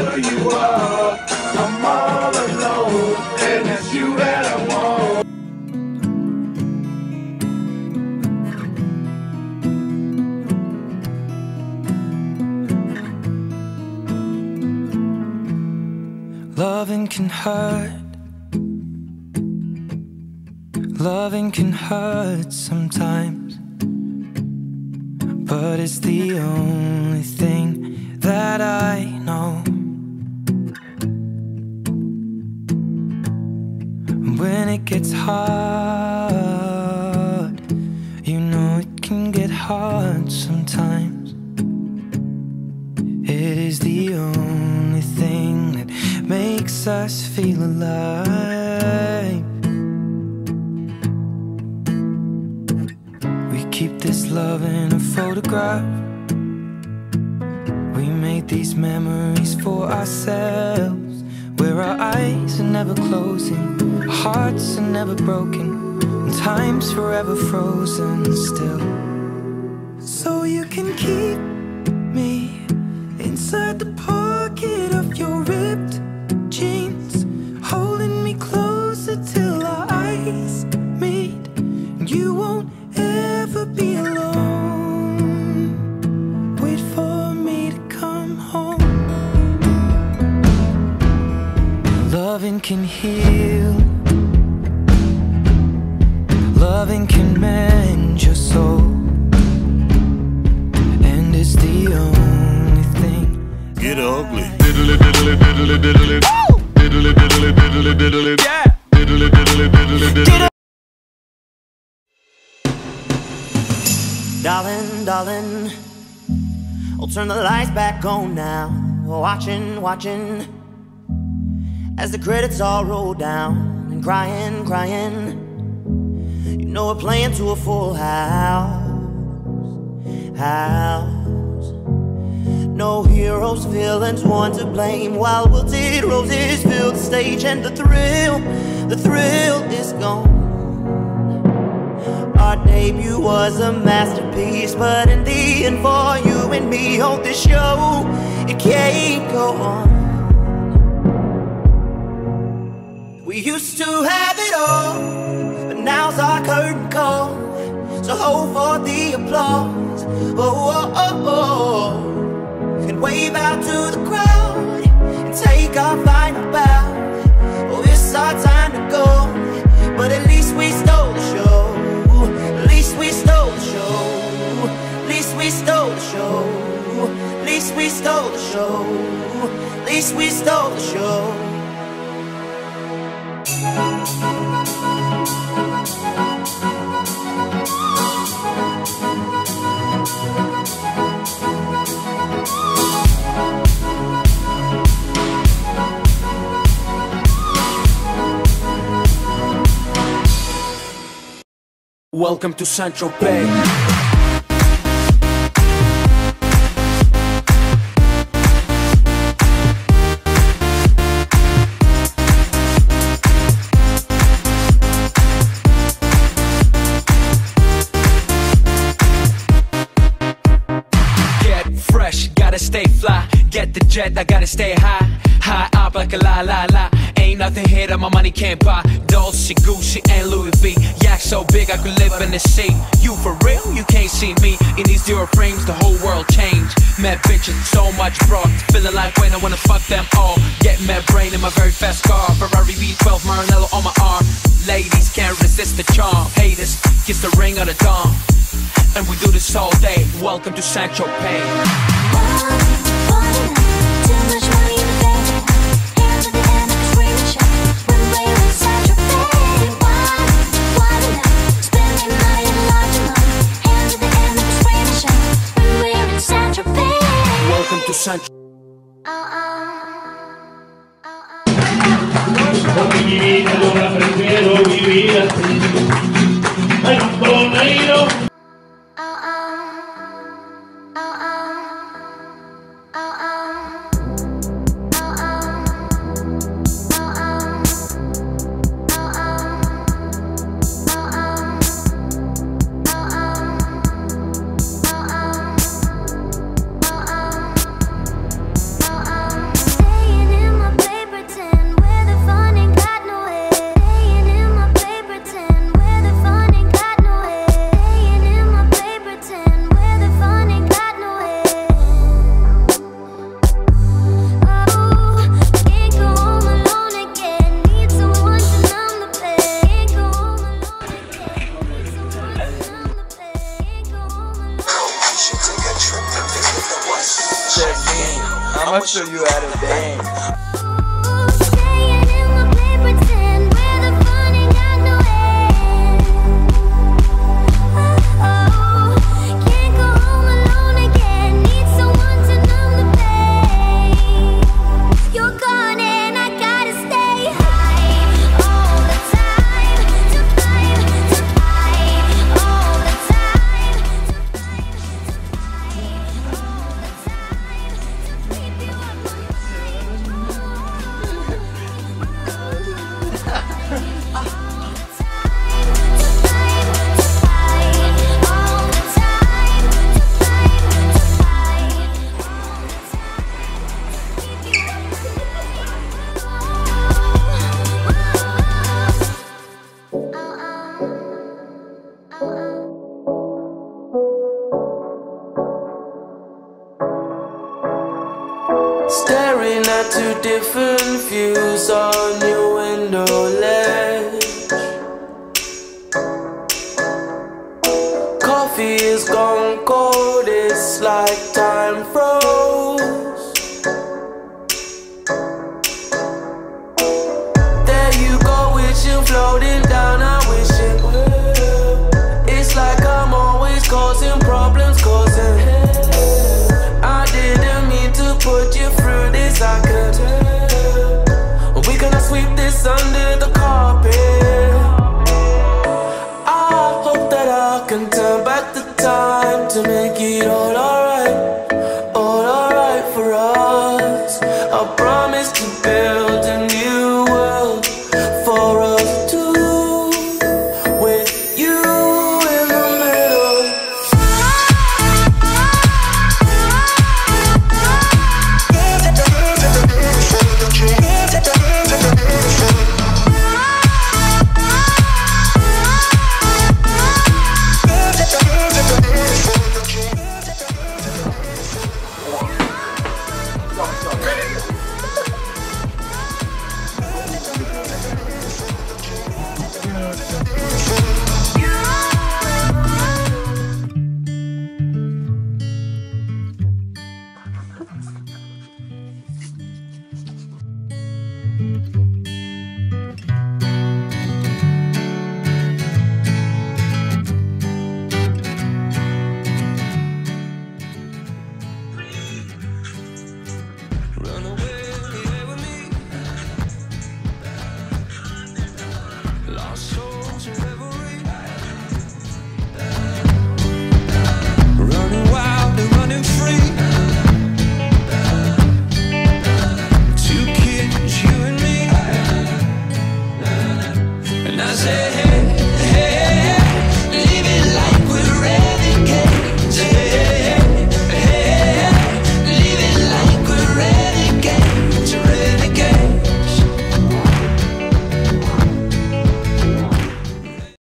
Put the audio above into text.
order you up. I'm all alone, and it's you that I want. Loving can hurt. Loving can hurt sometimes. But it's the only thing that I know. When it gets hard, you know it can get hard sometimes. It is the only thing that makes us feel alive. We keep this love in a photograph. We made these memories for ourselves. Where our eyes are never closing, hearts are never broken, and time's forever frozen still. So you can keep me inside the pocket of your ripped jeans, holding me closer till our eyes meet. And you won't ever be alone. Can heal. Loving can mend your soul. And it's the only thing Get ugly. Diddly diddly diddly diddly. Diddly diddly diddly diddly. Diddly diddly diddly diddly. Darling, darling, I'll turn the lights back on now. Watching, watching, as the credits all roll down. And crying, crying, you know we're playing to a full house. House. No heroes, villains, one to blame. While wilted roses fill the stage, and the thrill, the thrill is gone. Our debut was a masterpiece, but in the end, for you and me on this show, it can't go on. We used to have it all, but now's our curtain call. So hold for the applause. Oh, oh, oh, oh. And wave out to the crowd and take our final bow. Oh, it's our time to go, but at least we stole the show. At least we stole the show. At least we stole the show. At least we stole the show. At least we stole the show. Welcome to. Get fresh, gotta stay fly. Get the jet, I gotta stay high. High up like a la la la. Ain't nothing here that my money can't buy. Dolce, Gucci, and Louis V. Yak so big I could live in the sea. You for real? You can't see me in these zero frames. The whole world changed. Mad bitches, so much broad. Feeling like when I wanna fuck them all. Get mad brain in my very fast car. Ferrari V12 Maranello on my arm. Ladies can't resist the charm. Haters, kiss the ring on the dawn. And we do this all day. Welcome to Sancho Pay. Sánchez. Porque mi vida logra aprender vivir así. Un donairo Two different views on your window ledge. Coffee is gone cold, it's like time froze. There you go, wishing, floating down, I wishing. It's like I'm always causing problems, causing I didn't mean to put you through this, I could sweep this under the carpet. I hope that I can turn back the time to make it all alright, all alright for us. I promise to build I say, hey.